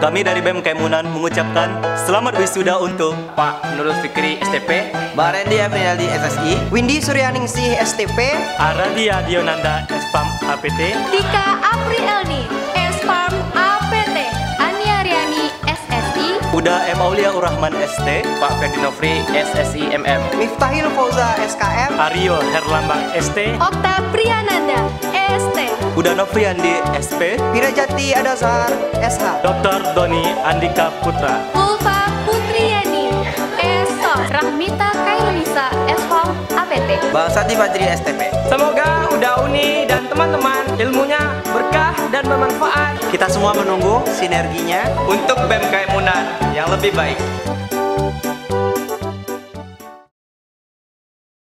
Kami dari BEM Kemunan mengucapkan selamat wisuda untuk Pak Nurul Fikri STP, Barendi Aprinaldi SSI, Windy Suryaningsih STP, Aradia Dionanda Espam APT, Tika Apri Elni, S-Farm APT, Ania Riani SSI, Uda M. Aulia Urahman ST, Pak Ferdinofri SSI MM, Miftahil Fauza SKM, Aryo Herlambang ST, Okta Priyananda ST, Uda Novriandi SP, Wirajati Adazhar SH, Dr. Doni Andika Putra, Ulfa Putriyani SOS, Rahmita Kairunisa S-Farm APT. Bang Sati Fajri STP. Semoga Uda Uni dan teman-teman ilmunya berkah dan bermanfaat Kita semua menunggu sinerginya untuk BMK Munan yang lebih baik.